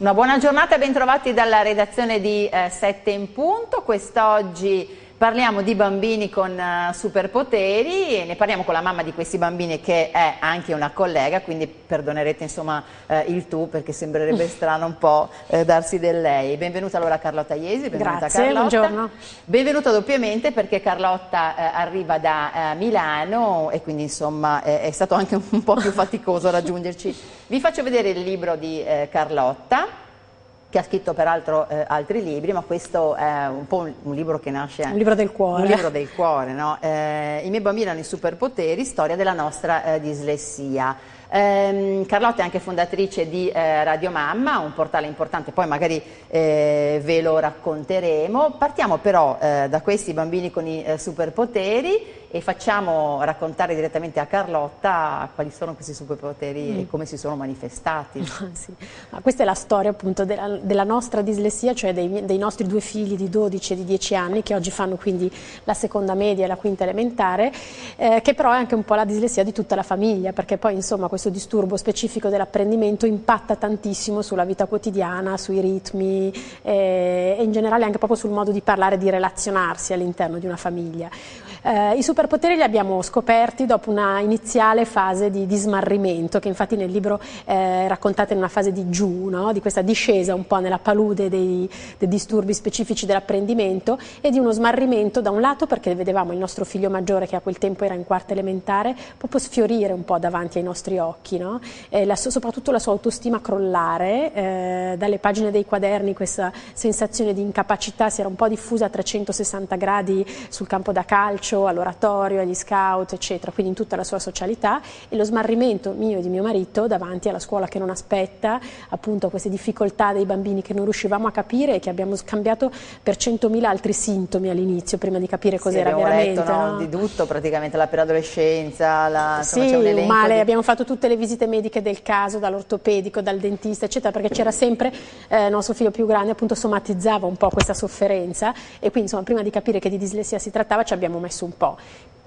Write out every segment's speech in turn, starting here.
Una buona giornata, bentrovati dalla redazione di eh, Sette in Punto. Quest'oggi Parliamo di bambini con uh, superpoteri e ne parliamo con la mamma di questi bambini che è anche una collega, quindi perdonerete insomma uh, il tu perché sembrerebbe strano un po' uh, darsi del lei. Benvenuta allora Carlotta Iesi, benvenuta Grazie, Carlotta. buongiorno. Benvenuta doppiamente perché Carlotta arriva da Milano e quindi insomma è stato anche un po' più faticoso raggiungerci. Vi faccio vedere il libro di Carlotta che ha scritto peraltro eh, altri libri, ma questo è un po' un, un, libro che nasce... Un libro del cuore. Un libro del cuore, no? Eh, I miei bambini hanno i superpoteri, storia della nostra eh, dislessia. Eh, Carlotta è anche fondatrice di eh, Radio Mamma, un portale importante, poi magari eh, ve lo racconteremo. Partiamo però eh, da questi bambini con i superpoteri e facciamo raccontare direttamente a Carlotta quali sono questi superpoteri mm. e come si sono manifestati. sì. questa è la storia appunto della, della nostra dislessia, cioè dei, dei, nostri due figli di 12 e di 10 anni che oggi fanno quindi la seconda media e la quinta elementare, eh, che però è anche un po' la dislessia di tutta la famiglia, perché poi insomma questo disturbo specifico dell'apprendimento impatta tantissimo sulla vita quotidiana, sui ritmi eh, e in generale anche proprio sul modo di parlare e di relazionarsi all'interno di una famiglia. Eh, I superpoteri li abbiamo scoperti dopo una iniziale fase di, di smarrimento, che infatti nel libro è raccontata in una fase di giù, no? di questa discesa un po' nella palude dei, dei disturbi specifici dell'apprendimento e di uno smarrimento da un lato perché vedevamo il nostro figlio maggiore che a quel tempo era in quarta elementare proprio sfiorire un po' davanti ai nostri occhi, no? la, soprattutto la sua autostima crollare, eh, dalle pagine dei quaderni questa sensazione di incapacità si era un po' diffusa a 360 gradi sul campo da calcio, calcio, all'oratorio, agli scout, eccetera, quindi in tutta la sua socialità e lo smarrimento mio e di mio marito davanti alla scuola che non aspetta, appunto queste difficoltà dei bambini che non riuscivamo a capire e che abbiamo scambiato per 100.000 altri sintomi all'inizio prima di capire cos'era sì, veramente. Letto, no? Di tutto praticamente, la preadolescenza, la, insomma, sì, un male, di... abbiamo fatto tutte le visite mediche del caso, dall'ortopedico, dal dentista, eccetera, perché c'era sempre eh, nostro figlio più grande appunto somatizzava un po' questa sofferenza e quindi insomma prima di capire che di dislessia si trattava ci abbiamo messo un po'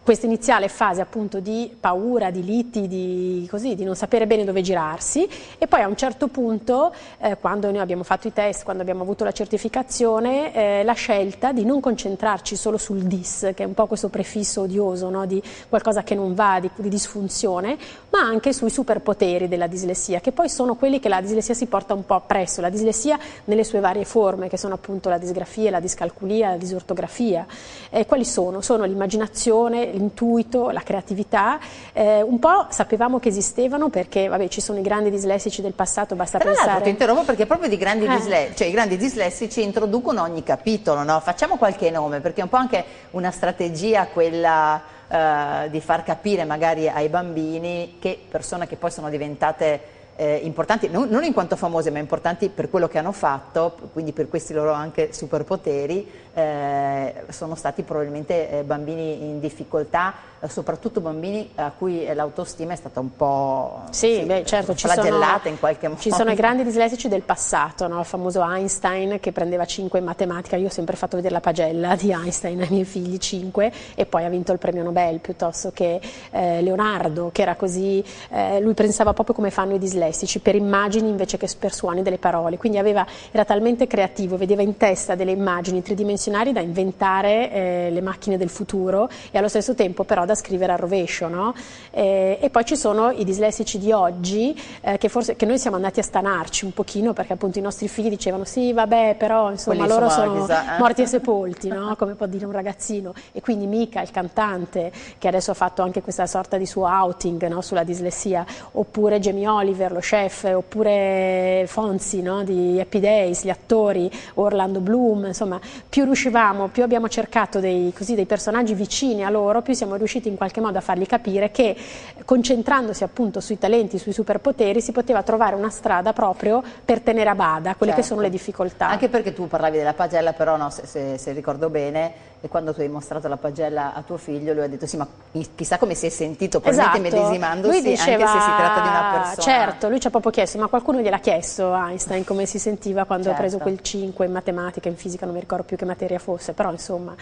questa iniziale fase appunto di paura, di liti, di, così, di, non sapere bene dove girarsi e poi a un certo punto, eh, quando noi abbiamo fatto i test, quando abbiamo avuto la certificazione, eh, la scelta di non concentrarci solo sul dis, che è un po' questo prefisso odioso no? di qualcosa che non va, di, di, disfunzione, ma anche sui superpoteri della dislessia, che poi sono quelli che la dislessia si porta un po' appresso, la dislessia nelle sue varie forme, che sono appunto la disgrafia, la discalculia, la disortografia. Eh, quali sono? Sono l'immaginazione, l'intuito, la creatività, eh, un po' sapevamo che esistevano perché vabbè, ci sono i grandi dislessici del passato, basta Tra pensare... ti interrompo perché proprio di grandi eh. cioè i grandi dislessici introducono ogni capitolo, no? Facciamo qualche nome perché è un po' anche una strategia quella eh, di far capire magari ai bambini che persone che poi sono diventate eh, importanti, non, non, in quanto famose, ma importanti per quello che hanno fatto, quindi per questi loro anche superpoteri, eh, sono stati probabilmente eh, bambini in difficoltà, eh, soprattutto bambini a cui l'autostima è stata un po' sì, sì, beh, certo, flagellata sono, in qualche modo. Ci sono i grandi dislessici del passato, no? il famoso Einstein che prendeva 5 in matematica, io ho sempre fatto vedere la pagella di Einstein ai miei figli, 5, e poi ha vinto il premio Nobel, piuttosto che eh, Leonardo, che era così, eh, lui pensava proprio come fanno i dislessici, per immagini invece che per suoni delle parole, quindi aveva, era talmente creativo, vedeva in testa delle immagini tridimensionali rivoluzionari da inventare eh, le macchine del futuro e allo stesso tempo però da scrivere al rovescio. No? E, e, poi ci sono i dislessici di oggi eh, che, forse, che noi siamo andati a stanarci un pochino perché appunto i nostri figli dicevano sì vabbè però insomma Quelli loro sono chissà, eh? morti e sepolti, no? come può dire un ragazzino. E quindi Mika, il cantante, che adesso ha fatto anche questa sorta di suo outing no? sulla dislessia, oppure Jamie Oliver, lo chef, oppure Fonzi no? di Happy Days, gli attori, Orlando Bloom, insomma più riuscivamo, più abbiamo cercato dei, così, dei, personaggi vicini a loro, più siamo riusciti in qualche modo a fargli capire che concentrandosi appunto sui talenti, sui superpoteri, si poteva trovare una strada proprio per tenere a bada quelle certo. che sono le difficoltà. Anche perché tu parlavi della pagella, però no, se, se, se ricordo bene, e quando tu hai mostrato la pagella a tuo figlio, lui ha detto sì, ma chissà come si è sentito, esatto. medesimandosi, diceva, anche se si tratta di una persona. Certo, lui ci ha proprio chiesto, ma qualcuno gliel'ha chiesto Einstein come si sentiva quando certo. ha preso certo. quel 5 in matematica, in fisica, non mi ricordo più che matematica materia fosse, però insomma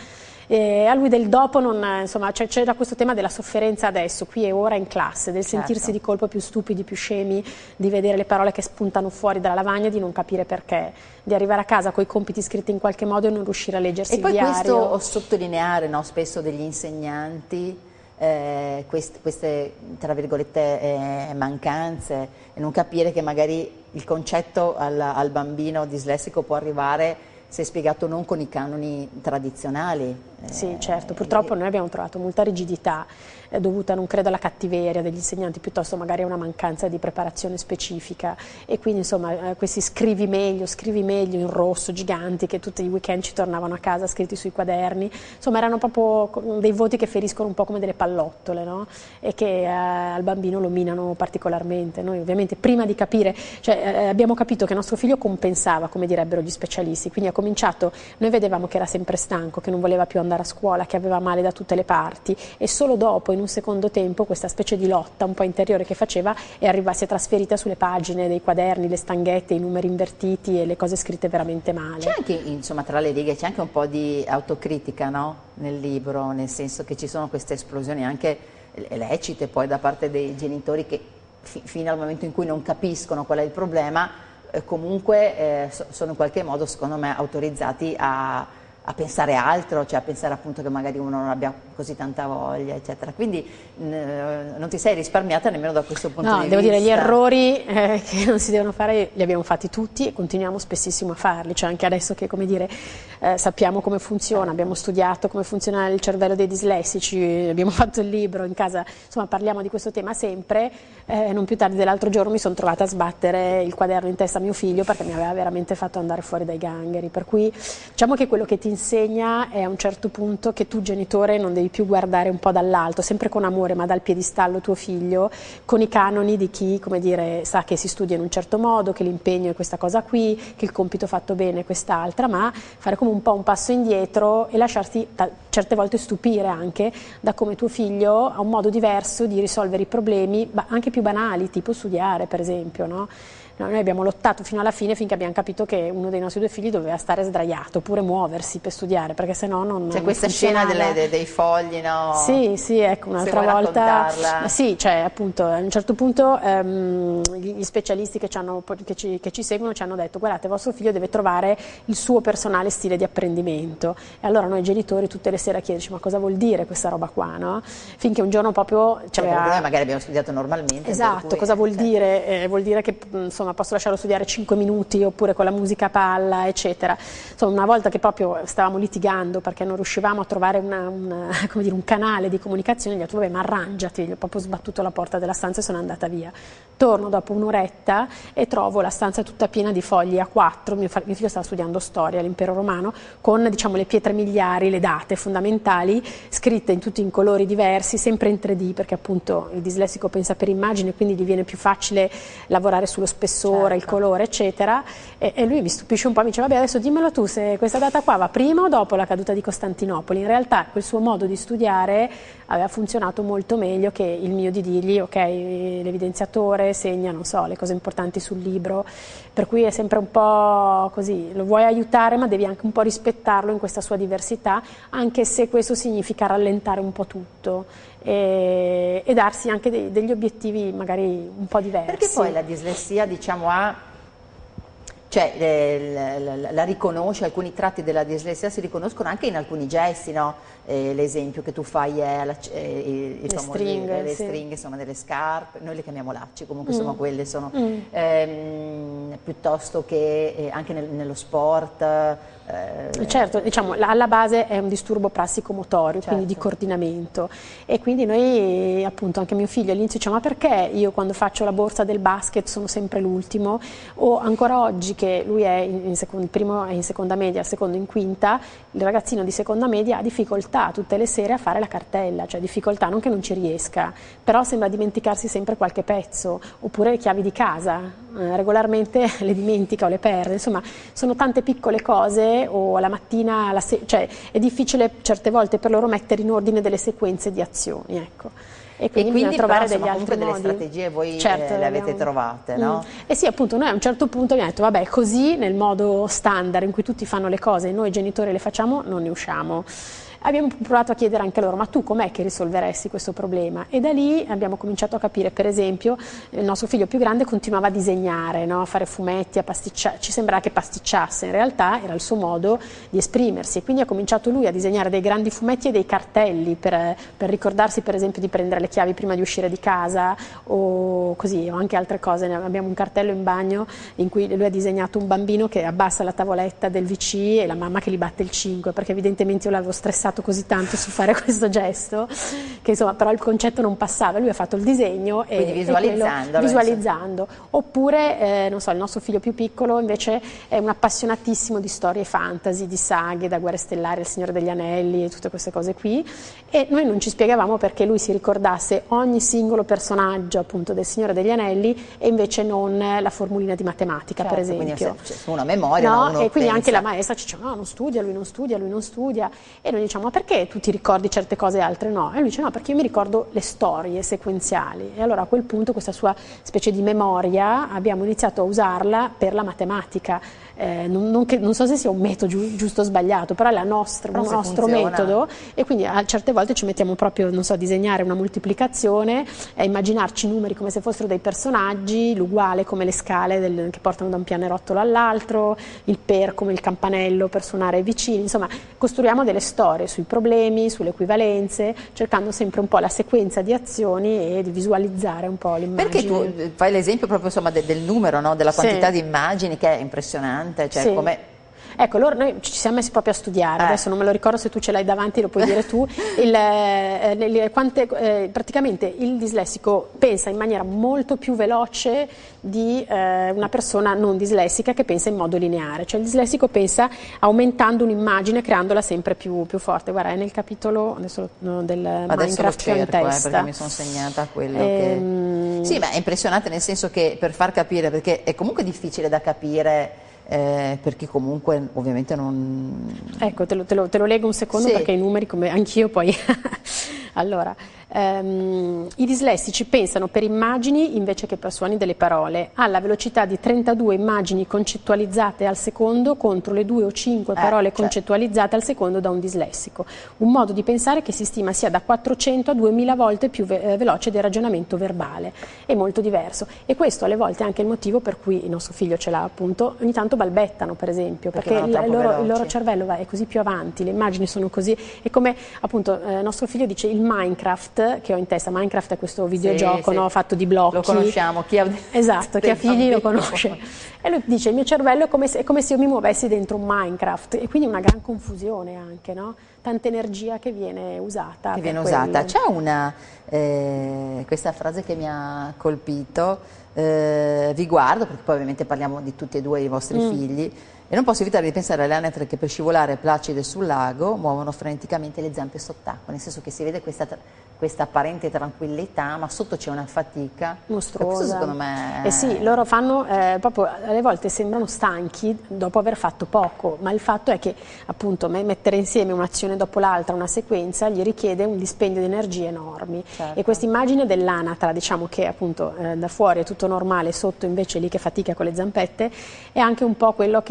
e a lui del dopo non, insomma, c'è, c'era questo tema della sofferenza adesso, qui e ora in classe, del certo. sentirsi di colpo più stupidi, più scemi, di vedere le parole che spuntano fuori dalla lavagna di non capire perché, di arrivare a casa con i compiti scritti in qualche modo e non riuscire a leggersi e il diario. E poi questo sottolineare no, spesso degli insegnanti eh, queste, queste, tra virgolette eh, mancanze e non capire che magari il concetto al, al bambino dislessico può arrivare se spiegato non con i canoni tradizionali. Sì, certo, purtroppo noi abbiamo trovato molta rigidità dovuta non credo alla cattiveria degli insegnanti, piuttosto magari a una mancanza di preparazione specifica e quindi insomma eh, questi scrivi meglio, scrivi meglio in rosso, giganti, che tutti i weekend ci tornavano a casa scritti sui quaderni, insomma erano proprio dei voti che feriscono un po' come delle pallottole no? e che eh, al bambino lo minano particolarmente. Noi ovviamente prima di capire, cioè eh, abbiamo capito che nostro figlio compensava, come direbbero gli specialisti, quindi ha cominciato, noi vedevamo che era sempre stanco, che non voleva più andare a scuola, che aveva male da tutte le parti e solo dopo in un secondo tempo questa specie di lotta un po' interiore che faceva e arriva, si è trasferita sulle pagine dei quaderni, le stanghette, i numeri invertiti e le cose scritte veramente male. C'è anche, insomma, tra le righe c'è anche un po' di autocritica no? nel libro, nel senso che ci sono queste esplosioni anche lecite poi da parte dei genitori che fino al momento in cui non capiscono qual è il problema, eh, comunque eh, sono in qualche modo, secondo me, autorizzati a a pensare altro, cioè a pensare appunto che magari uno non abbia così tanta voglia, eccetera. Quindi non ti sei risparmiata nemmeno da questo punto no, di vista. No, devo dire, gli errori eh, che non si devono fare li abbiamo fatti tutti e continuiamo spessissimo a farli, cioè anche adesso che, come dire, eh, sappiamo come funziona, abbiamo studiato come funziona il cervello dei dislessici, abbiamo fatto il libro in casa, insomma parliamo di questo tema sempre, eh, non più tardi dell'altro giorno mi sono trovata a sbattere il quaderno in testa a mio figlio perché mi aveva veramente fatto andare fuori dai gangheri, per cui diciamo che quello che ti insegna è a un certo punto che tu genitore non devi più guardare un po' dall'alto, sempre con amore, ma dal piedistallo tuo figlio, con i canoni di chi, come dire, sa che si studia in un certo modo, che l'impegno è questa cosa qui, che il compito fatto bene è quest'altra, ma fare come un po' un passo indietro e lasciarti certe volte stupire anche da come tuo figlio ha un modo diverso di risolvere i problemi, anche più banali, tipo studiare per esempio, no? No, noi abbiamo lottato fino alla fine finché abbiamo capito che uno dei nostri due figli doveva stare sdraiato oppure muoversi per studiare perché sennò non C'è questa scena delle, dei, dei fogli, no? Sì, sì, ecco, un'altra volta Sì, cioè appunto a un certo punto ehm, gli specialisti che ci, hanno, che, ci, che ci, seguono ci hanno detto guardate, vostro figlio deve trovare il suo personale stile di apprendimento e allora noi genitori tutte le sere chiederci ma cosa vuol dire questa roba qua, no? Finché un giorno proprio... Cioè, aveva... magari abbiamo studiato normalmente. Esatto, cui, cosa vuol cioè... dire? Eh, vuol dire che insomma insomma posso lasciarlo studiare 5 minuti oppure con la musica a palla, eccetera. Insomma, una volta che proprio stavamo litigando perché non riuscivamo a trovare una, una, dire, un canale di comunicazione, gli ho detto vabbè ma arrangiati, gli ho proprio sbattuto la porta della stanza e sono andata via. Torno dopo un'oretta e trovo la stanza tutta piena di fogli a quattro, mio, mio figlio stava studiando storia, l'impero romano, con diciamo, le pietre miliari, le date fondamentali, scritte in tutti in colori diversi, sempre in 3D, perché appunto il dislessico pensa per immagine, quindi gli viene più facile lavorare sullo spessore spessore, certo. il colore, eccetera. E, e, lui mi stupisce un po', mi dice, vabbè adesso dimmelo tu se questa data qua va prima o dopo la caduta di Costantinopoli. In realtà quel suo modo di studiare aveva funzionato molto meglio che il mio di dirgli, ok, l'evidenziatore segna, non so, le cose importanti sul libro, per cui è sempre un po' così, lo vuoi aiutare ma devi anche un po' rispettarlo in questa sua diversità, anche se questo significa rallentare un po' tutto e, e darsi anche dei, degli obiettivi magari un po' diversi. Perché poi la dislessia diciamo ha cioè la, la, la, riconosce, alcuni tratti della dislessia si riconoscono anche in alcuni gesti, no? eh, l'esempio che tu fai è la, eh, le famosi, stringhe, le sì. stringhe sono delle scarpe, noi le chiamiamo lacci, comunque mm. sono quelle, sono, mm. ehm, piuttosto che eh, anche nel, nello sport, eh, certo, diciamo, alla base è un disturbo prassico-motorio, certo. quindi di certo. coordinamento e quindi noi, appunto, anche mio figlio all'inizio diceva ma perché io quando faccio la borsa del basket sono sempre l'ultimo o ancora oggi che lui è in, in secondo, il primo è in seconda media, il secondo in quinta, il ragazzino di seconda media ha difficoltà tutte le sere a fare la cartella, cioè difficoltà non che non ci riesca, però sembra dimenticarsi sempre qualche pezzo, oppure le chiavi di casa, eh, regolarmente le dimentica o le perde, insomma sono tante piccole cose o la mattina, la cioè è difficile certe volte per loro mettere in ordine delle sequenze di azioni. Ecco. E quindi, e quindi trovare però, insomma, degli altri delle strategie voi certo, eh, le avete trovate, no? Mm. E sì, appunto, noi a un certo punto abbiamo detto, vabbè, così nel modo standard in cui tutti fanno le cose e noi genitori le facciamo, non ne usciamo. Abbiamo provato a chiedere anche loro, ma tu com'è che risolveresti questo problema? E da lì abbiamo cominciato a capire, per esempio, il nostro figlio più grande continuava a disegnare, no? a fare fumetti, a pasticciare, ci sembrava che pasticciasse, in realtà era il suo modo di esprimersi quindi ha cominciato lui a disegnare dei grandi fumetti e dei cartelli per, per ricordarsi per esempio di prendere le chiavi prima di uscire di casa o così, o anche altre cose. Abbiamo un cartello in bagno in cui lui ha disegnato un bambino che abbassa la tavoletta del VC e la mamma che gli batte il 5 perché evidentemente io l'avevo stressato pensato così tanto su fare questo gesto, che insomma però il concetto non passava, lui ha fatto il disegno e, Quindi visualizzando. E visualizzando. Oppure, eh, non so, il nostro figlio più piccolo invece è un appassionatissimo di storie fantasy, di saghe, da Guerre Stellari, Il Signore degli Anelli e tutte queste cose qui e noi non ci spiegavamo perché lui si ricordasse ogni singolo personaggio appunto del Signore degli Anelli e invece non la formulina di matematica certo, per esempio. Quindi una memoria, no? e quindi pensa. anche la maestra ci dice no, non studia, lui non studia, lui non studia e noi diciamo ma perché tu ti ricordi certe cose e altre no? E lui dice no, perché io mi ricordo le storie sequenziali. E allora a quel punto questa sua specie di memoria abbiamo iniziato a usarla per la matematica eh, non, non, che, non, so se sia un metodo giusto o sbagliato, però è nostra, un nostro funziona. metodo e quindi a certe volte ci mettiamo proprio, non so, a disegnare una moltiplicazione, a immaginarci i numeri come se fossero dei personaggi, l'uguale come le scale del, che portano da un pianerottolo all'altro, il per come il campanello per suonare ai vicini, insomma costruiamo delle storie sui problemi, sulle equivalenze, cercando sempre un po' la sequenza di azioni e di visualizzare un po' l'immagine. Perché tu eh, fai l'esempio proprio insomma, de, del numero, no? della quantità sì. di immagini che è impressionante interessante, cioè sì. come Ecco, loro, noi ci siamo messi proprio a studiare, eh. adesso non me lo ricordo se tu ce l'hai davanti, lo puoi dire tu, il, eh, le, quante, eh, praticamente il dislessico pensa in maniera molto più veloce di eh, una persona non dislessica che pensa in modo lineare, cioè il dislessico pensa aumentando un'immagine, creandola sempre più, più forte. Guarda, è nel capitolo adesso, no, del adesso Minecraft cerco, che ho in testa. perché mi sono segnata quello ehm... che... Sì, ma è impressionante nel senso che per far capire, perché è comunque difficile da capire eh, per chi comunque ovviamente non... Ecco, te lo, te lo, te lo leggo un secondo sì. perché i numeri, come anch'io poi... allora, ehm, i dislessici pensano per immagini invece che per suoni delle parole, alla velocità di 32 immagini concettualizzate al secondo contro le 2 o 5 eh, parole certo. concettualizzate al secondo da un dislessico. Un modo di pensare che si stima sia da 400 a 2000 volte più ve eh, veloce del ragionamento verbale. È molto diverso e questo alle volte è anche il motivo per cui il nostro figlio ce l'ha appunto, ogni tanto balbettano per esempio, perché, perché il, il, loro, il, loro, cervello va, è così più avanti, le immagini sono così, è come appunto eh, nostro figlio dice il Minecraft che ho in testa. Minecraft è questo videogioco sì, no? fatto di blocchi. Lo conosciamo, chi ha, esatto, chi ha figli lo conosce. E lui dice il mio cervello è come, se, è come se io mi muovessi dentro un Minecraft e quindi una gran confusione anche, no? tanta energia che viene usata. Che viene usata. C'è una, eh, questa frase che mi ha colpito, eh, vi guardo perché poi ovviamente parliamo di tutti e due i vostri mm. figli e non posso evitare di pensare alle anatre che per scivolare placide sul lago muovono freneticamente le zampe sott'acqua, nel senso che si vede questa, questa apparente tranquillità, ma sotto c'è una fatica mostruosa. Questo secondo me... Eh sì, loro fanno, eh, proprio alle volte sembrano stanchi dopo aver fatto poco, ma il fatto è che appunto mettere insieme un'azione dopo l'altra, una sequenza, gli richiede un dispendio di energie enormi. Certo. E questa immagine dell'anatra, diciamo che appunto eh, da fuori è tutto normale, sotto invece lì che fatica con le zampette, è anche un po' quello che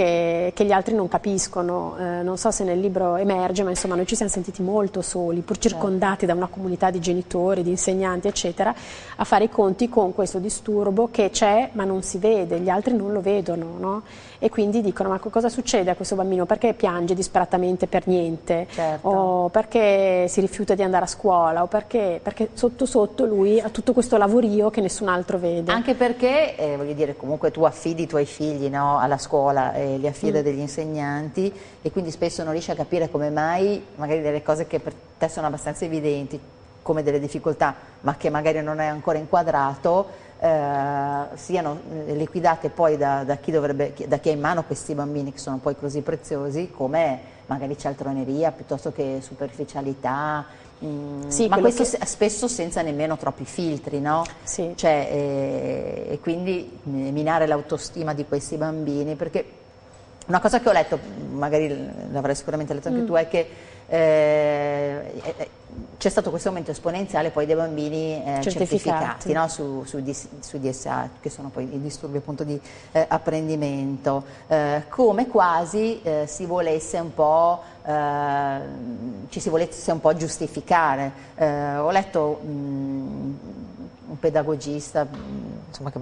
che, gli altri non capiscono. Eh, non so se nel libro emerge, ma insomma noi ci siamo sentiti molto soli, pur circondati da una comunità di genitori, di insegnanti, eccetera, a fare i conti con questo disturbo che c'è ma non si vede, gli altri non lo vedono. No? E quindi dicono ma cosa succede a questo bambino? Perché piange disperatamente per niente? Certo. O perché si rifiuta di andare a scuola? O perché, perché sotto sotto lui ha tutto questo lavorio che nessun altro vede. Anche perché, eh, voglio dire, comunque tu affidi i tuoi figli no, alla scuola e li affida mm. degli insegnanti e quindi spesso non riesci a capire come mai magari delle cose che per te sono abbastanza evidenti come delle difficoltà ma che magari non è ancora inquadrato eh, siano eh, liquidate poi da, da, chi dovrebbe, da chi ha in mano questi bambini che sono poi così preziosi come magari cialtroneria piuttosto che superficialità Mm, sì, ma questo che... spesso senza nemmeno troppi filtri, no? Sì. Cioè, eh, e quindi minare l'autostima di questi bambini, perché una cosa che ho letto, magari l'avrai sicuramente letto anche mm. tu, è che eh, c'è stato questo aumento esponenziale poi dei bambini eh, certificati, certificati no? su, su, su, DSA, che sono poi i disturbi appunto di eh, apprendimento, eh, come quasi eh, si volesse un po' eh, ci si volesse un po' giustificare. Eh, ho letto mh, un pedagogista, insomma, che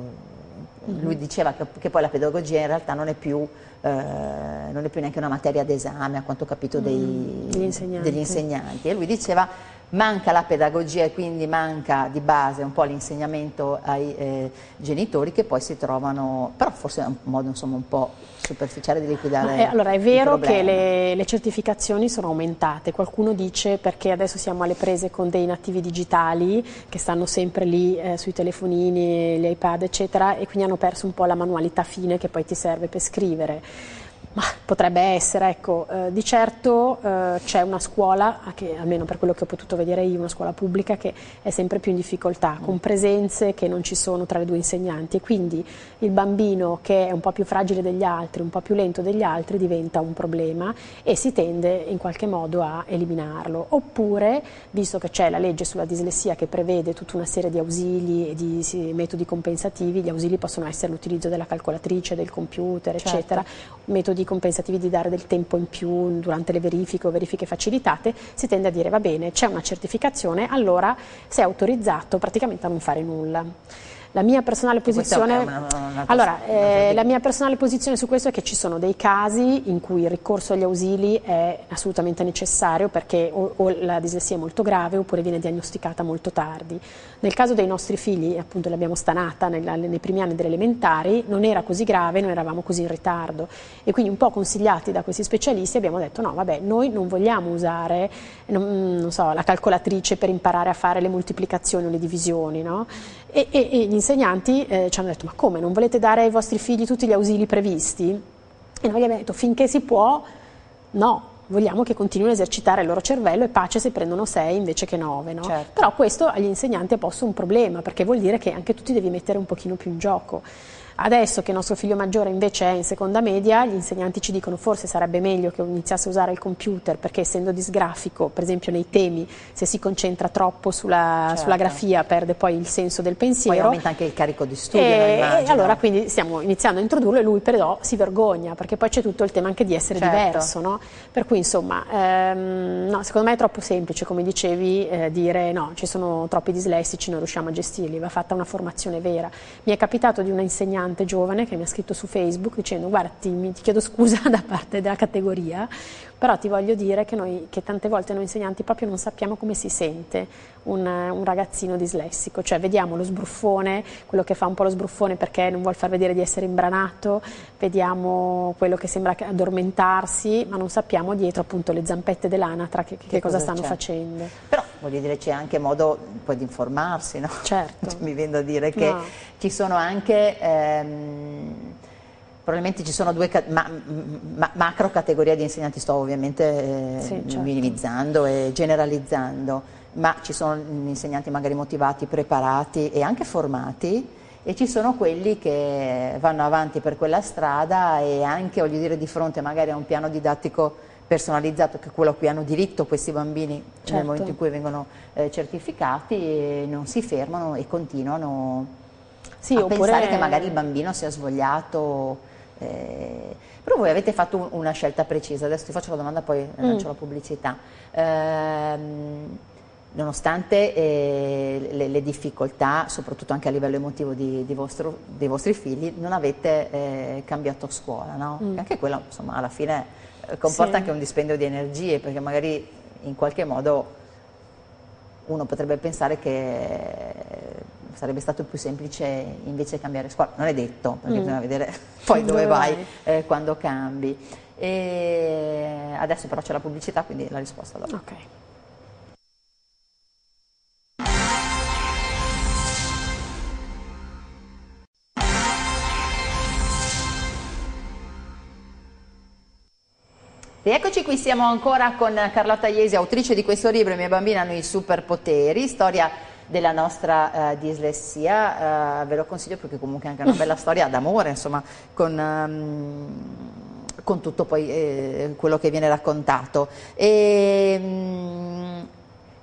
lui diceva che, che, poi la pedagogia in realtà non è più, eh, non è più neanche una materia d'esame, a quanto ho capito, dei, mm, insegnanti. degli, insegnanti. E lui diceva manca la pedagogia e quindi manca di base un po' l'insegnamento ai eh, genitori che poi si trovano, però forse è un modo insomma, un po' superficiale di liquidare eh, Allora è vero che le, le, certificazioni sono aumentate, qualcuno dice perché adesso siamo alle prese con dei nativi digitali che stanno sempre lì eh, sui telefonini, gli iPad eccetera e quindi hanno perso un po' la manualità fine che poi ti serve per scrivere. Ma potrebbe essere, ecco, eh, di certo eh, c'è una scuola, che, almeno per quello che ho potuto vedere io, una scuola pubblica che è sempre più in difficoltà, con presenze che non ci sono tra le due insegnanti e quindi il bambino che è un po' più fragile degli altri, un po' più lento degli altri diventa un problema e si tende in qualche modo a eliminarlo. Oppure, visto che c'è la legge sulla dislessia che prevede tutta una serie di ausili e di sì, metodi compensativi, gli ausili possono essere l'utilizzo della calcolatrice, del computer, certo. eccetera, metodi metodi compensativi di dare del tempo in più durante le verifiche o verifiche facilitate, si tende a dire va bene, c'è una certificazione, allora sei autorizzato praticamente a non fare nulla. La mia personale posizione, una, una allora, eh, la mia personale posizione su questo è che ci sono dei casi in cui il ricorso agli ausili è assolutamente necessario perché o, o la dislessia è molto grave oppure viene diagnosticata molto tardi. Nel caso dei nostri figli, appunto l'abbiamo stanata nel, nei primi anni delle elementari, non era così grave, non eravamo così in ritardo e quindi un po' consigliati da questi specialisti abbiamo detto no vabbè noi non vogliamo usare non, non so, la calcolatrice per imparare a fare le moltiplicazioni o le divisioni no? E, e, e, gli insegnanti eh, ci hanno detto ma come non volete dare ai vostri figli tutti gli ausili previsti? E noi gli abbiamo detto finché si può no, vogliamo che continuino a esercitare il loro cervello e pace se prendono 6 invece che 9. No? Certo. Però questo agli insegnanti ha posto un problema perché vuol dire che anche tu ti devi mettere un pochino più in gioco. Adesso che il nostro figlio maggiore invece è in seconda media, gli insegnanti ci dicono forse sarebbe meglio che iniziasse a usare il computer perché essendo disgrafico, per esempio nei temi, se si concentra troppo sulla, certo. sulla grafia perde poi il senso del pensiero. Poi aumenta anche il carico di studio. E, e allora quindi stiamo iniziando a introdurlo e lui però si vergogna perché poi c'è tutto il tema anche di essere certo. diverso. No? Per cui insomma, ehm, no, secondo me è troppo semplice, come dicevi, eh, dire no, ci sono troppi dislessici, non riusciamo a gestirli, va fatta una formazione vera. Mi è capitato di una insegnante insegnante giovane che mi ha scritto su Facebook dicendo guarda ti, ti chiedo scusa da parte della categoria, però ti voglio dire che, noi, che tante volte noi insegnanti proprio non sappiamo come si sente un, un, ragazzino dislessico, cioè vediamo lo sbruffone, quello che fa un po' lo sbruffone perché non vuole far vedere di essere imbranato, vediamo quello che sembra addormentarsi, ma non sappiamo dietro appunto le zampette dell'anatra che, che, che, cosa, stanno facendo. Però voglio dire c'è anche modo poi di informarsi, no? Certo. Mi viene da dire che no. ci sono anche... Ehm, probabilmente ci sono due ma, ma, macro categorie di insegnanti, sto ovviamente eh, sì, certo. minimizzando e generalizzando, ma ci sono insegnanti magari motivati, preparati e anche formati e ci sono quelli che vanno avanti per quella strada e anche, voglio dire, di fronte magari a un piano didattico personalizzato, che è quello a cui hanno diritto questi bambini certo. nel momento in cui vengono eh, certificati, non si fermano e continuano sì, a pensare che magari il bambino sia svogliato eh, però voi avete fatto una scelta precisa, adesso ti faccio la domanda poi mm. lancio la pubblicità. Eh, nonostante eh, le, le, difficoltà, soprattutto anche a livello emotivo di, di vostro, dei vostri figli, non avete eh, cambiato scuola, no? mm. Anche quello insomma alla fine eh, comporta sì. anche un dispendio di energie perché magari in qualche modo uno potrebbe pensare che sarebbe stato più semplice invece cambiare scuola, non è detto, perché mm. bisogna vedere poi dove, dove vai, vai. Eh, quando cambi. E adesso però c'è la pubblicità, quindi la risposta dopo. Okay. Eccoci qui, siamo ancora con Carlotta Iesi, autrice di questo libro I miei bambini hanno i superpoteri, storia della nostra uh, dislessia, uh, ve lo consiglio perché comunque è anche una bella storia d'amore, insomma, con, um, con tutto poi eh, quello che viene raccontato. E, um,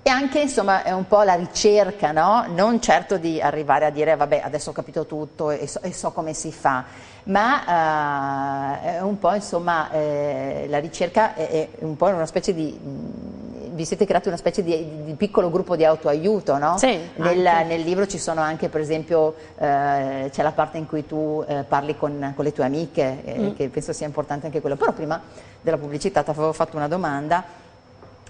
E anche insomma è un po' la ricerca, no? non certo di arrivare a dire vabbè adesso ho capito tutto e so, e so come si fa, ma uh, è un po' insomma eh, la ricerca è, è, un po' una specie di vi siete creati una specie di, di piccolo gruppo di autoaiuto, no? Sì, nel, nel, libro ci sono anche, per esempio, eh, c'è la parte in cui tu eh, parli con, con, le tue amiche, eh, mm. che penso sia importante anche quello. Però prima della pubblicità ti avevo fatto una domanda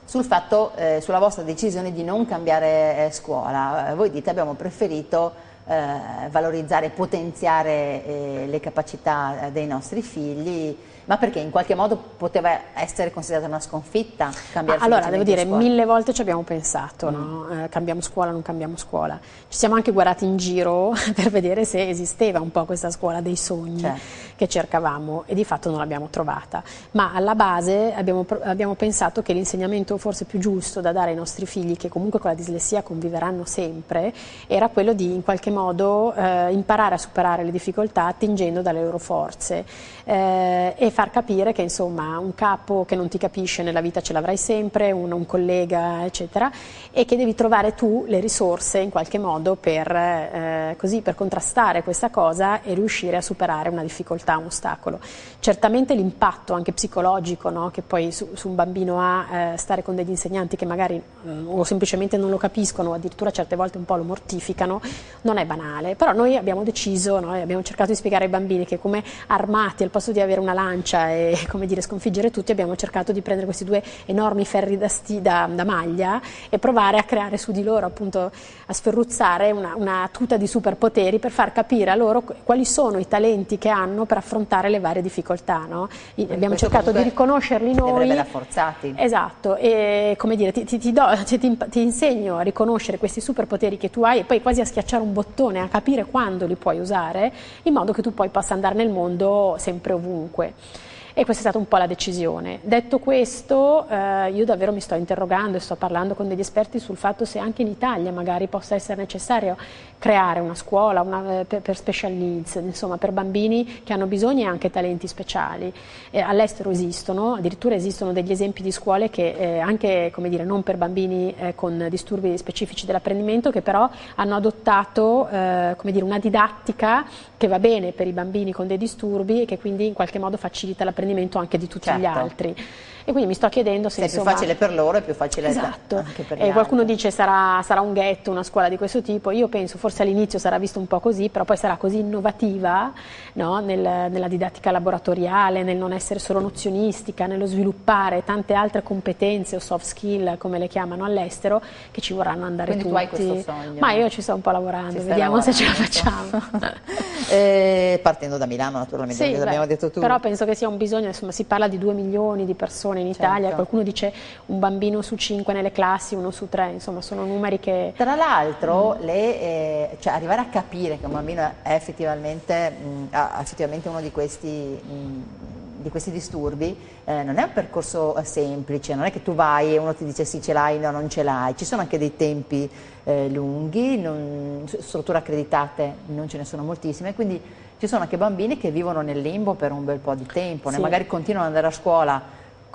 sul fatto, eh, sulla vostra decisione di non cambiare eh, scuola. Voi dite abbiamo preferito eh, valorizzare, potenziare eh, le capacità dei nostri figli, ma perché in qualche modo poteva essere considerata una sconfitta cambiare Allora, devo dire, scuola. mille volte ci abbiamo pensato, mm. no? eh, cambiamo scuola, non cambiamo scuola. Ci siamo anche guardati in giro per vedere se esisteva un po' questa scuola dei sogni certo. Che cercavamo e di fatto non l'abbiamo trovata. Ma alla base abbiamo, abbiamo pensato che l'insegnamento forse più giusto da dare ai nostri figli, che comunque con la dislessia conviveranno sempre, era quello di in qualche modo eh, imparare a superare le difficoltà attingendo dalle loro forze eh, e far capire che insomma un capo che non ti capisce nella vita ce l'avrai sempre, un, un, collega eccetera e che devi trovare tu le risorse in qualche modo per, eh, così, per contrastare questa cosa e riuscire a superare una difficoltà, un ostacolo. Certamente l'impatto anche psicologico no, che poi su, su, un bambino ha eh, stare con degli insegnanti che magari mm, o semplicemente non lo capiscono o addirittura certe volte un po' lo mortificano non è banale, però noi abbiamo deciso, no, abbiamo cercato di spiegare ai bambini che come armati al posto di avere una lancia e come dire, sconfiggere tutti, abbiamo cercato di prendere questi due enormi ferri da, sti, da, da maglia e provare a creare su di loro, appunto, a sferruzzare una, una, tuta di superpoteri per far capire a loro quali sono i talenti che hanno per affrontare le varie difficoltà. No? Abbiamo cercato di riconoscerli noi. Li rafforzati. Esatto, e come dire, ti, ti, ti, do, ti, ti insegno a riconoscere questi superpoteri che tu hai e poi quasi a schiacciare un bottone, a capire quando li puoi usare, in modo che tu poi possa andare nel mondo sempre ovunque e questa è stata un po' la decisione. Detto questo, eh, io davvero mi sto interrogando e sto parlando con degli esperti sul fatto se anche in Italia magari possa essere necessario creare una scuola una, eh, per, per, special needs, insomma per bambini che hanno bisogno e anche talenti speciali. Eh, all'estero esistono, addirittura esistono degli esempi di scuole che eh, anche dire, non per bambini eh, con disturbi specifici dell'apprendimento, che però hanno adottato eh, dire, una didattica che va bene per i bambini con dei disturbi e che quindi in qualche modo facilita l'apprendimento apprendimento anche di tutti certo. gli altri. E quindi mi sto chiedendo se... Se è insomma, più facile per loro è più facile esatto. anche per e qualcuno dice sarà, sarà un ghetto, una scuola di questo tipo, io penso forse all'inizio sarà visto un po' così, però poi sarà così innovativa no? Nel, nella didattica laboratoriale, nel non essere solo nozionistica, nello sviluppare tante altre competenze o soft skill, come le chiamano all'estero, che ci vorranno andare Quindi tutti. tu hai questo sogno? Ma io ci sto un po' lavorando, vediamo lavorando. se ce la facciamo. eh, partendo da Milano naturalmente, sì, l'abbiamo detto tu. Però penso che sia un bisogno, insomma si parla di due milioni di persone in Italia, certo. qualcuno dice un bambino su cinque nelle classi, uno su tre, insomma sono numeri che... Tra l'altro mm. eh, cioè, arrivare a capire che un bambino è effettivamente, mh, ha effettivamente uno di questi... Mh, di questi disturbi eh, non è un percorso eh, semplice, non è che tu vai e uno ti dice sì ce l'hai, no non ce l'hai, ci sono anche dei tempi eh, lunghi, non, strutture accreditate non ce ne sono moltissime, quindi ci sono anche bambini che vivono nel limbo per un bel po' di tempo, sì. magari continuano ad andare a scuola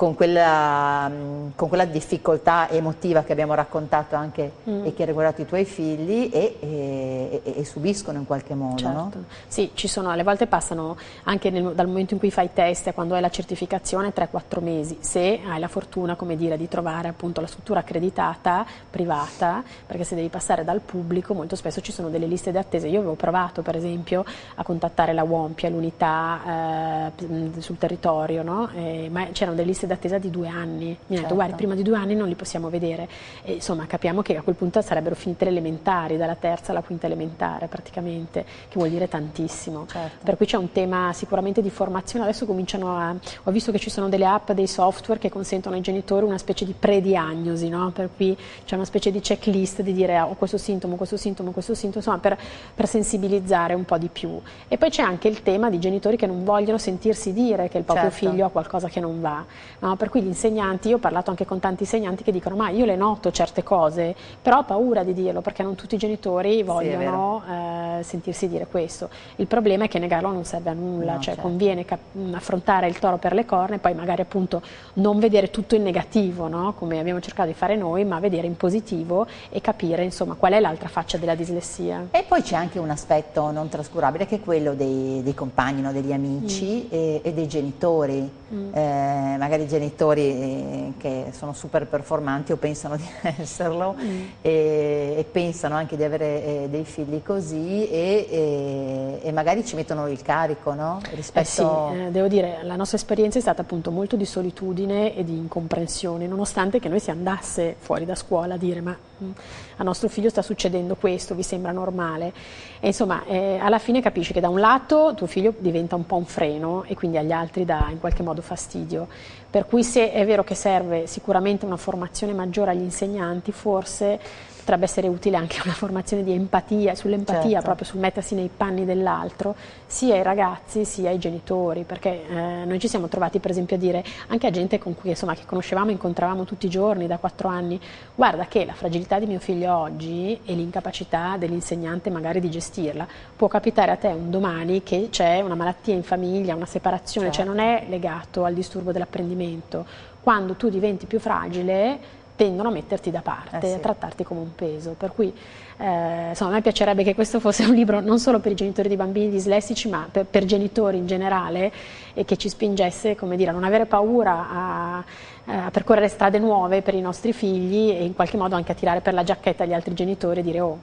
con quella, con quella, difficoltà emotiva che abbiamo raccontato anche mm. e che ha riguardato i tuoi figli e, e, e, e subiscono in qualche modo. Certo. No? Sì, ci sono, alle volte passano anche nel, dal momento in cui fai i test a quando hai la certificazione 3-4 mesi, se hai la fortuna come dire, di trovare appunto la struttura accreditata, privata, perché se devi passare dal pubblico molto spesso ci sono delle liste di attesa. Io avevo provato per esempio a contattare la WOMPIA, l'unità eh, sul territorio, no? eh, ma c'erano delle liste d'attesa di due anni. Mi certo. ha detto, guarda, prima di due anni non li possiamo vedere. E, insomma, capiamo che a quel punto sarebbero finite le elementari, dalla terza alla quinta elementare praticamente, che vuol dire tantissimo. Certo. Per cui c'è un tema sicuramente di formazione. Adesso cominciano a... Ho visto che ci sono delle app, dei software che consentono ai genitori una specie di prediagnosi, no? Per cui c'è una specie di checklist di dire ah, ho questo sintomo, questo sintomo, questo sintomo, insomma, per, per sensibilizzare un po' di più. E poi c'è anche il tema di genitori che non vogliono sentirsi dire che il proprio certo. figlio ha qualcosa che non va. No? Per cui gli insegnanti, io ho parlato anche con tanti insegnanti che dicono ma io le noto certe cose, però ho paura di dirlo perché non tutti i genitori vogliono sì, eh, sentirsi dire questo. Il problema è che negarlo non serve a nulla, no, cioè certo. conviene affrontare il toro per le corna e poi magari appunto non vedere tutto in negativo, no? come abbiamo cercato di fare noi, ma vedere in positivo e capire insomma qual è l'altra faccia della dislessia. E poi c'è anche un aspetto non trascurabile che è quello dei, dei compagni, no? degli amici mm. e, e, dei genitori, mm. eh, magari genitori eh, che sono super performanti o pensano di esserlo mm. e, e, pensano anche di avere eh, dei figli così e, e, e, magari ci mettono il carico, no? Rispetto... Eh sì, eh, devo dire, la nostra esperienza è stata appunto molto di solitudine e di incomprensione, nonostante che noi si andasse fuori da scuola a dire ma mm, a nostro figlio sta succedendo questo, vi sembra normale? E insomma, eh, alla fine capisci che da un lato tuo figlio diventa un po' un freno e quindi agli altri dà in qualche modo fastidio. Per cui se è vero che serve sicuramente una formazione maggiore agli insegnanti, forse potrebbe essere utile anche una formazione di empatia, sull'empatia, certo. proprio sul mettersi nei panni dell'altro, sia ai ragazzi sia ai genitori, perché eh, noi ci siamo trovati per esempio a dire anche a gente con cui insomma, che conoscevamo e incontravamo tutti i giorni da quattro anni, guarda che la fragilità di mio figlio oggi e l'incapacità dell'insegnante magari di gestirla, può capitare a te un domani che c'è una malattia in famiglia, una separazione, certo. cioè non è legato al disturbo dell'apprendimento. Quando tu diventi più fragile tendono a metterti da parte, eh sì. a trattarti come un peso. Per cui eh, insomma, a me piacerebbe che questo fosse un libro non solo per i genitori di bambini dislessici, ma per, per genitori in generale e che ci spingesse dire, a non avere paura a, a, percorrere strade nuove per i nostri figli e in qualche modo anche a tirare per la giacchetta gli altri genitori e dire oh,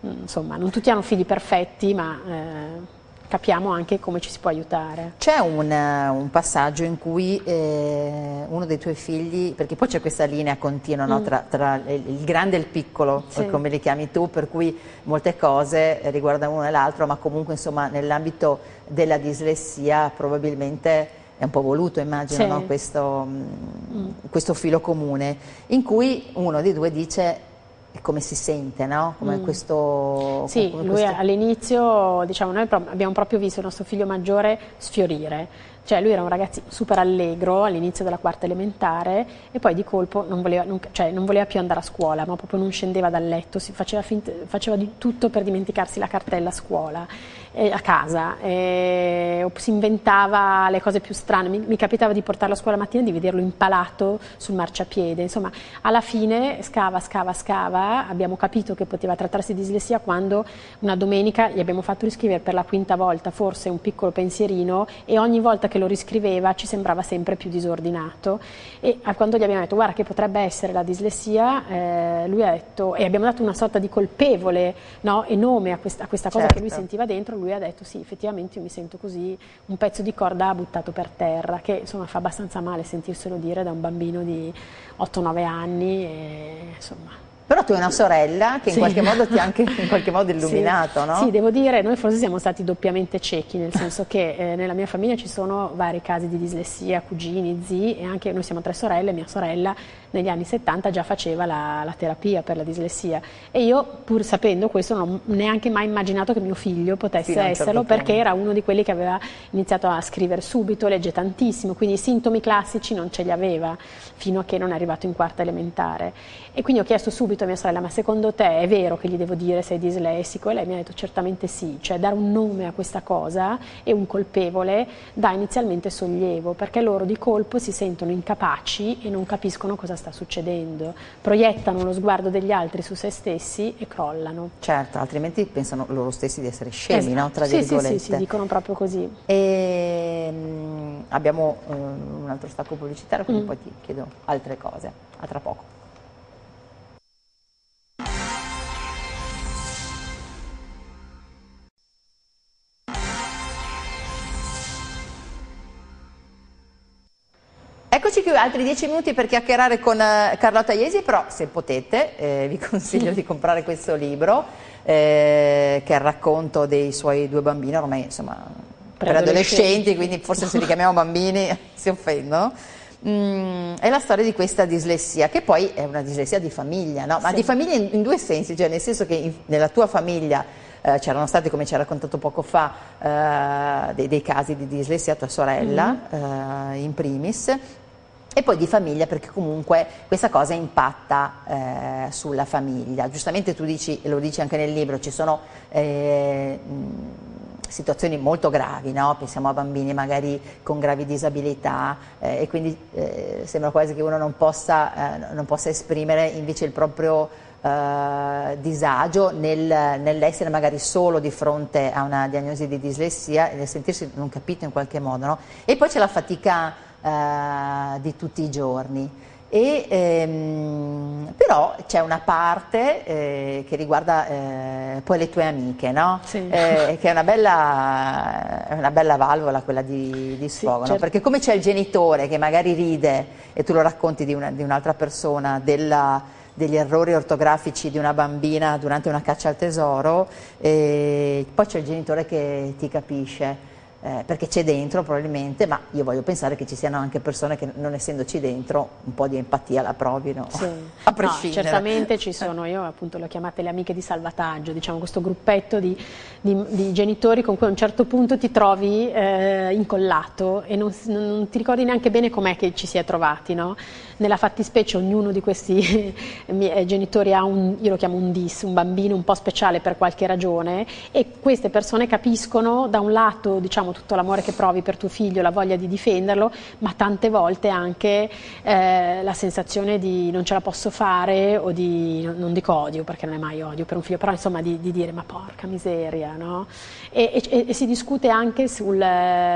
insomma, non tutti hanno figli perfetti, ma... Eh, capiamo anche come ci si può aiutare. C'è un, eh, un, passaggio in cui eh, uno dei tuoi figli, perché poi c'è questa linea continua no, mm. tra, tra, il grande e il piccolo, sì. come li chiami tu, per cui molte cose riguardano uno e l'altro, ma comunque insomma nell'ambito della dislessia probabilmente è un po' voluto immagino sì. no, questo, mm. questo filo comune, in cui uno dei due dice come si sente, no? Come mm. questo... Sì, come lui questo... all'inizio, diciamo, noi abbiamo proprio visto il nostro figlio maggiore sfiorire, cioè lui era un ragazzino super allegro all'inizio della quarta elementare e poi di colpo non voleva, non, cioè non voleva, più andare a scuola, ma proprio non scendeva dal letto, faceva, finte, faceva, di tutto per dimenticarsi la cartella a scuola, eh, a casa, eh, si inventava le cose più strane, mi, mi, capitava di portarlo a scuola la mattina e di vederlo impalato sul marciapiede, insomma alla fine scava, scava, scava, abbiamo capito che poteva trattarsi di dislessia quando una domenica gli abbiamo fatto riscrivere per la quinta volta forse un piccolo pensierino e ogni volta che lo riscriveva ci sembrava sempre più disordinato e quando gli abbiamo detto guarda che potrebbe essere la dislessia, eh, lui ha detto, e abbiamo dato una sorta di colpevole no, e nome a questa, a questa cosa certo. che lui certo. sentiva dentro, lui ha detto sì effettivamente io mi sento così, un pezzo di corda buttato per terra, che insomma fa abbastanza male sentirselo dire da un bambino di 8-9 anni e insomma però tu hai una sorella che in qualche modo ti ha anche in qualche modo illuminato, sì. no? Sì, devo dire, noi forse siamo stati doppiamente ciechi, nel senso che eh, nella mia famiglia ci sono vari casi di dislessia, cugini, zii e anche noi siamo tre sorelle, mia sorella negli anni 70 già faceva la, la terapia per la dislessia. E io pur sapendo questo non ho neanche mai immaginato che mio figlio potesse sì, esserlo certo perché era uno di quelli che aveva iniziato a scrivere subito, legge tantissimo, quindi i sintomi classici non ce li aveva fino a che non è arrivato in quarta elementare. E quindi ho chiesto subito a mia sorella ma secondo te è vero che gli devo dire sei dislessico? E lei mi ha detto certamente sì, cioè dare un nome a questa cosa e un colpevole dà inizialmente sollievo perché loro di colpo si sentono incapaci e non capiscono cosa sta succedendo, proiettano lo sguardo degli altri su se stessi e crollano. Certo, altrimenti pensano loro stessi di essere scemi, esatto. no? Tra sì, virgolette. Sì, sì, sì, dicono proprio così. E, mh, abbiamo uh, un altro stacco pubblicitario, quindi mm. poi ti chiedo altre cose. A tra poco. Eccoci qui, altri dieci minuti per chiacchierare con uh, Carlotta Iesi, però se potete eh, vi consiglio di comprare questo libro eh, che è il racconto dei suoi due bambini, ormai insomma per, adolescenti, quindi forse se li chiamiamo bambini si offendono. Mm, è la storia di questa dislessia, che poi è una dislessia di famiglia, no? ma sì. di famiglia in, in, due sensi, cioè nel senso che in, nella tua famiglia eh, c'erano stati, come ci ha raccontato poco fa, eh, dei, dei, casi di dislessia a tua sorella, mm -hmm. in primis, e poi di famiglia perché comunque questa cosa impatta eh, sulla famiglia. Giustamente tu dici, e lo dici anche nel libro, ci sono eh, situazioni molto gravi, no? pensiamo a bambini magari con gravi disabilità eh, e quindi eh, sembra quasi che uno non possa, eh, non possa esprimere invece il proprio eh, disagio nel, nell'essere magari solo di fronte a una diagnosi di dislessia e nel sentirsi non capito in qualche modo. No? E poi c'è la fatica eh, di tutti i giorni. E, ehm, però c'è una parte eh, che riguarda eh, poi le tue amiche, no? sì. eh, che è una bella, una bella, valvola quella di, di sfogo, sì, certo. no? perché come c'è il genitore che magari ride e tu lo racconti di, una, di un'altra persona della, degli errori ortografici di una bambina durante una caccia al tesoro, poi c'è il genitore che ti capisce eh, perché c'è dentro probabilmente, ma io voglio pensare che ci siano anche persone che non essendoci dentro un po' di empatia la provino, sì. a prescindere. No, certamente ci sono, io appunto le ho chiamate le amiche di salvataggio, diciamo questo gruppetto di, di, di genitori con cui a un certo punto ti trovi eh, incollato e non, non, ti ricordi neanche bene com'è che ci si è trovati, no? Nella fattispecie ognuno di questi eh, genitori ha un, io lo chiamo un dis, un bambino un po' speciale per qualche ragione e queste persone capiscono da un lato diciamo tutto l'amore che provi per tuo figlio, la voglia di difenderlo, ma tante volte anche eh, la sensazione di non ce la posso fare o di, non dico odio perché non è mai odio per un figlio, però insomma di, di dire ma porca miseria, no? E, e, e si discute anche sul,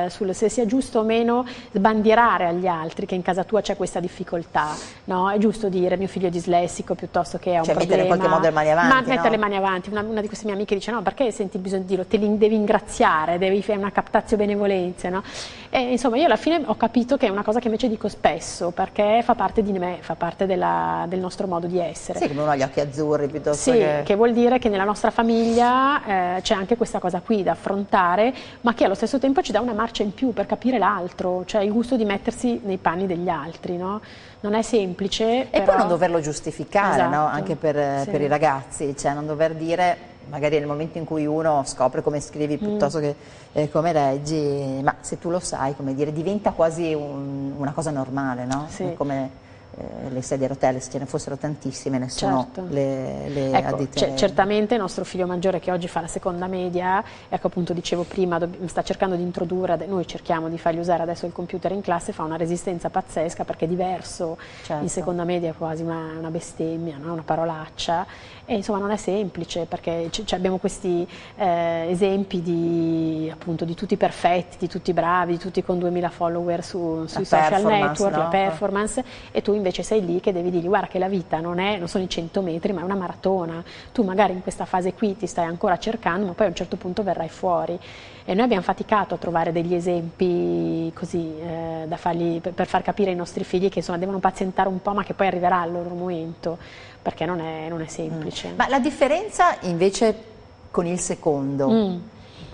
sul, se sia giusto o meno sbandierare agli altri che in casa tua c'è questa difficoltà, no? È giusto dire mio figlio è dislessico piuttosto che ha un cioè, problema. mettere in qualche modo le mani avanti, Ma no? mettere le mani avanti, una, una, di queste mie amiche dice no perché senti bisogno di dirlo, te li devi ingraziare, devi fare una captazione spazio benevolenze. No? E, insomma, io alla fine ho capito che è una cosa che invece dico spesso, perché fa parte di me, fa parte della, del nostro modo di essere. Sì, come uno ha gli occhi azzurri piuttosto sì, che... che vuol dire che nella nostra famiglia eh, c'è anche questa cosa qui da affrontare, ma che allo stesso tempo ci dà una marcia in più per capire l'altro, cioè il gusto di mettersi nei panni degli altri, no? Non è semplice. E però... poi non doverlo giustificare, esatto. no? Anche per, sì. per i ragazzi, cioè non dover dire magari nel momento in cui uno scopre come scrivi mm. piuttosto mm. che eh, come leggi, ma se tu lo sai, come dire, diventa quasi un, una cosa normale, no? Sì. Come, eh, le sedie a rotelle, se ce ne fossero tantissime, ne sono certo. le, le ecco, certamente il nostro figlio maggiore che oggi fa la seconda media, ecco appunto dicevo prima, sta cercando di introdurre, noi cerchiamo di fargli usare adesso il computer in classe, fa una resistenza pazzesca perché è diverso, certo. in seconda media è quasi una, una bestemmia, no? una parolaccia e insomma non è semplice perché abbiamo questi eh, esempi di, appunto, di tutti perfetti, di tutti bravi, di tutti con 2000 follower su, sui social network, no? la performance e tu invece sei lì che devi dirgli guarda che la vita non, è, non sono i 100 metri ma è una maratona, tu magari in questa fase qui ti stai ancora cercando ma poi a un certo punto verrai fuori. E noi abbiamo faticato a trovare degli esempi così eh, fargli, per, per, far capire ai nostri figli che insomma devono pazientare un po' ma che poi arriverà il loro momento perché non è, non è semplice. Mm. Ma la differenza invece con il secondo? Mm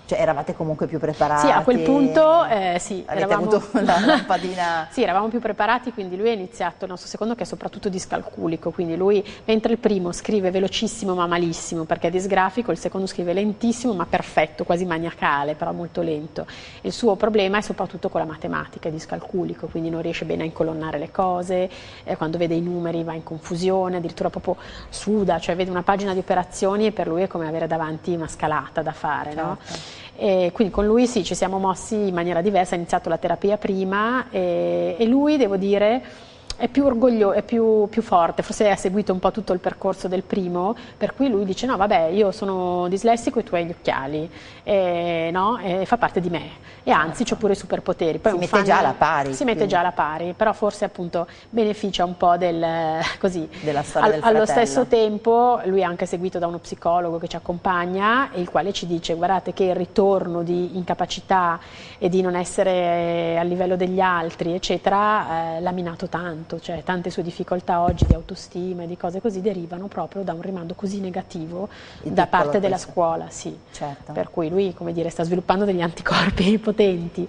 cioè eravate comunque più preparati? Sì, a quel punto eh, sì. Avete eravamo... avuto la lampadina? sì, eravamo più preparati, quindi lui ha iniziato il nostro secondo che è soprattutto discalculico, quindi lui mentre il primo scrive velocissimo ma malissimo perché è disgrafico, il secondo scrive lentissimo ma perfetto, quasi maniacale, però molto lento. Il suo problema è soprattutto con la matematica, è discalculico, quindi non riesce bene a incolonnare le cose, eh, quando vede i numeri va in confusione, addirittura proprio suda, cioè vede una pagina di operazioni e per lui è come avere davanti una scalata da fare, certo. no? E quindi con lui sì, ci siamo mossi in maniera diversa, ha iniziato la terapia prima e, e lui, devo dire, è più orgoglioso, è più, più, forte, forse ha seguito un po' tutto il percorso del primo, per cui lui dice no vabbè io sono dislessico e tu hai gli occhiali, e, no? e fa parte di me e anzi ho pure i superpoteri. Poi si mette già alla pari. Si mette già alla pari, però forse appunto beneficia un po' del, così. della storia Al, del Allo stesso tempo lui è anche seguito da uno psicologo che ci accompagna il quale ci dice guardate che il ritorno di incapacità e di non essere a livello degli altri eccetera eh, l'ha minato tanto cioè tante sue difficoltà oggi di autostima e di cose così derivano proprio da un rimando così negativo Il da parte della scuola, sì. Certo. Per cui lui, come dire, sta sviluppando degli anticorpi potenti.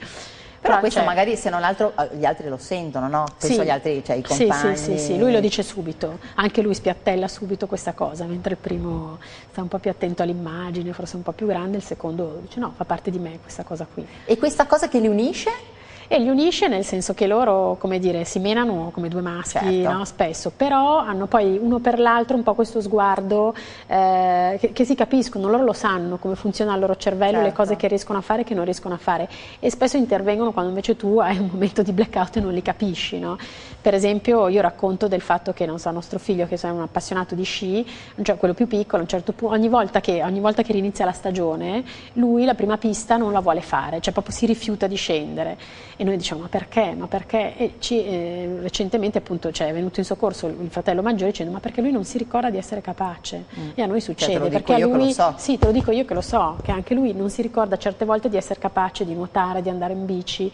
Però, questo cioè... magari se non altro eh, gli altri lo sentono, no? Penso sì. altri, cioè i compagni. Sì, sì, sì, sì, lui lo dice subito, anche lui spiattella subito questa cosa, mentre il primo sta un po' più attento all'immagine, forse un po' più grande, il secondo dice no, fa parte di me questa cosa qui. E questa cosa che li unisce? E li unisce nel senso che loro, come dire, si menano come due maschi, certo. no? spesso, però hanno poi uno per l'altro un po' questo sguardo eh, che, che, si capiscono, loro lo sanno come funziona il loro cervello, certo. le cose che riescono a fare e che non riescono a fare e spesso intervengono quando invece tu hai un momento di blackout e non li capisci, no? Per esempio io racconto del fatto che, non so, nostro figlio che è un appassionato di sci, cioè quello più piccolo, un certo punto, ogni volta che, ogni volta che rinizia la stagione, lui la prima pista non la vuole fare, cioè proprio si rifiuta di scendere e noi diciamo ma perché, ma perché? E ci, eh, recentemente appunto cioè, è venuto in soccorso il fratello maggiore dicendo ma perché lui non si ricorda di essere capace mm. e a noi succede cioè, perché a lui, so. sì te lo dico io che lo so, che anche lui non si ricorda certe volte di essere capace di nuotare, di andare in bici,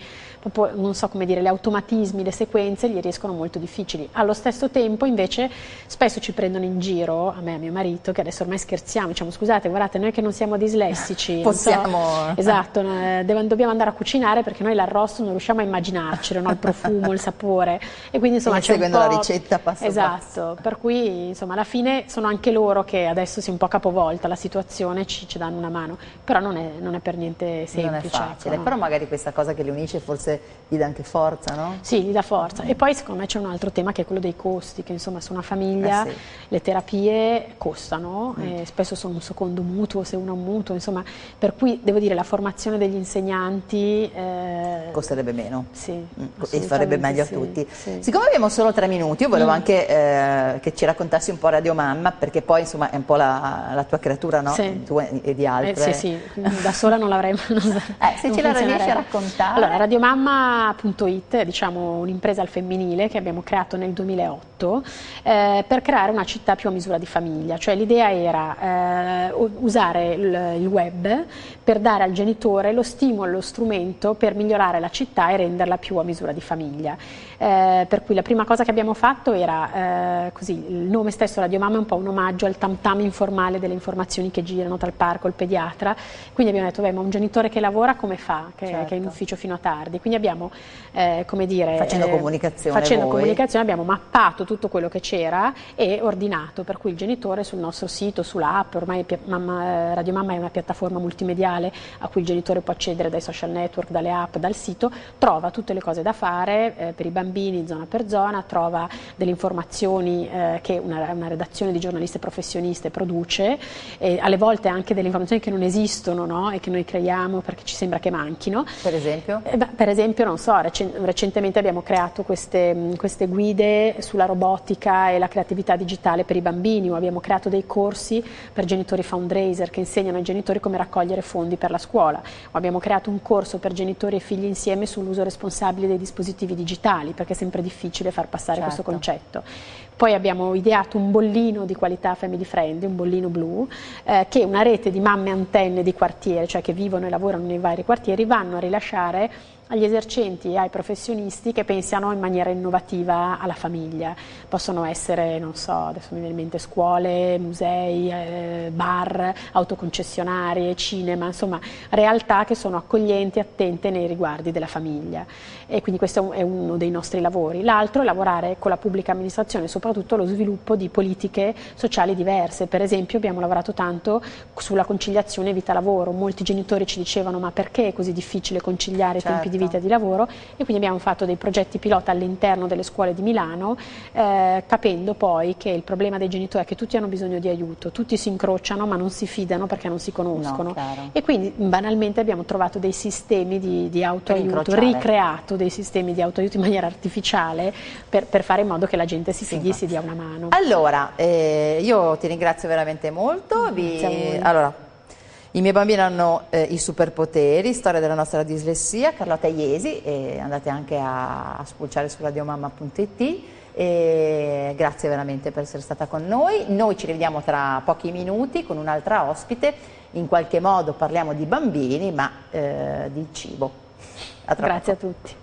proprio non so come dire, gli automatismi, le sequenze gli riescono molto difficili. Allo stesso tempo invece spesso ci prendono in giro, a me e a mio marito, che adesso ormai scherziamo, diciamo scusate guardate noi che non siamo dislessici, possiamo... So, esatto, eh, dobbiamo andare a cucinare perché noi l'arrosto non riusciamo a immaginarcelo, no? il profumo, il sapore e quindi insomma c'è seguendo la ricetta passo esatto, passo. per cui insomma alla fine sono anche loro che adesso si è un po' capovolta la situazione, ci, ci danno una mano, però non è, non è per niente semplice. Non è facile, ecco, però magari questa cosa che li unisce forse gli dà anche forza, no? Sì, gli dà forza e poi secondo me c'è un altro tema che è quello dei costi, che insomma su una famiglia eh sì. le terapie costano, mm. spesso sono un secondo mutuo, se uno ha un mutuo, insomma, per cui devo dire la formazione degli insegnanti... Eh, Costerebbe meno. Sì, mm, e farebbe meglio sì, a tutti. Sì. Siccome abbiamo solo tre minuti, io volevo mm. anche eh, che ci raccontassi un po' Radio Mamma, perché poi insomma è un po' la, la tua creatura, no? Sì. Tu e di altre. Eh, sì, sì, da sola non l'avrei mai... eh, se ce la riesci a raccontare. Allora, radiomamma.it è diciamo, un'impresa al femminile che abbiamo creato nel 2008 eh, per creare una città più a misura di famiglia, cioè l'idea era eh, usare il, il web per dare al genitore lo stimolo, lo strumento per migliorare la città e renderla più a misura di famiglia. Eh, per cui la prima cosa che abbiamo fatto era eh, così, il nome stesso Radio Mamma è un po' un omaggio al tam tam informale delle informazioni che girano tra il parco e il pediatra, quindi abbiamo detto, beh, ma un genitore che lavora come fa, che, certo. che è in ufficio fino a tardi? Quindi abbiamo, eh, come dire... Facendo eh, comunicazione Facendo voi. comunicazione abbiamo mappato tutto quello che c'era e ordinato, per cui il genitore sul nostro sito, sull'app, ormai Mamma, eh, Radio Mamma è una piattaforma multimediale a cui il genitore può accedere dai social network, dalle app, dal sito, trova tutte le cose da fare per i bambini bambini zona per zona, trova delle informazioni eh, che una, una, redazione di giornaliste professioniste produce, e alle volte anche delle informazioni che non esistono no? e che noi creiamo perché ci sembra che manchino. Per esempio? Eh, beh, per esempio, non so, recen recentemente abbiamo creato queste, queste guide sulla robotica e la creatività digitale per i bambini o abbiamo creato dei corsi per genitori fundraiser che insegnano ai genitori come raccogliere fondi per la scuola o abbiamo creato un corso per genitori e figli insieme sull'uso responsabile dei dispositivi digitali perché è sempre difficile far passare certo. questo concetto. Poi abbiamo ideato un bollino di qualità family friendly, un bollino blu, eh, che una rete di mamme antenne di quartiere, cioè che vivono e lavorano nei vari quartieri, vanno a rilasciare agli esercenti e ai professionisti che pensiano in maniera innovativa alla famiglia. Possono essere, non so, adesso mi viene in mente scuole, musei, eh, bar, autoconcessionarie, cinema, insomma realtà che sono accoglienti e attente nei riguardi della famiglia. E quindi questo è uno dei nostri lavori. L'altro è lavorare con la pubblica amministrazione, soprattutto lo sviluppo di politiche sociali diverse. Per esempio abbiamo lavorato tanto sulla conciliazione vita-lavoro. Molti genitori ci dicevano ma perché è così difficile conciliare certo. i tempi di vita e di lavoro e quindi abbiamo fatto dei progetti pilota all'interno delle scuole di Milano eh, capendo poi che il problema dei genitori è che tutti hanno bisogno di aiuto, tutti si incrociano ma non si fidano perché non si conoscono. No, e quindi banalmente abbiamo trovato dei sistemi di, di autoaiuto, ricreato dei sistemi di autoaiuto in maniera artificiale per, per fare in modo che la gente si fidi e si dia una mano. Allora, eh, io ti ringrazio veramente molto. Vi... Allora, i miei bambini hanno eh, i superpoteri, storia della nostra dislessia, Carlotta Iesi, e andate anche a, a spulciare su radiomamma.it. E grazie veramente per essere stata con noi. Noi ci rivediamo tra pochi minuti con un'altra ospite. In qualche modo parliamo di bambini, ma eh, di cibo. A grazie a tutti.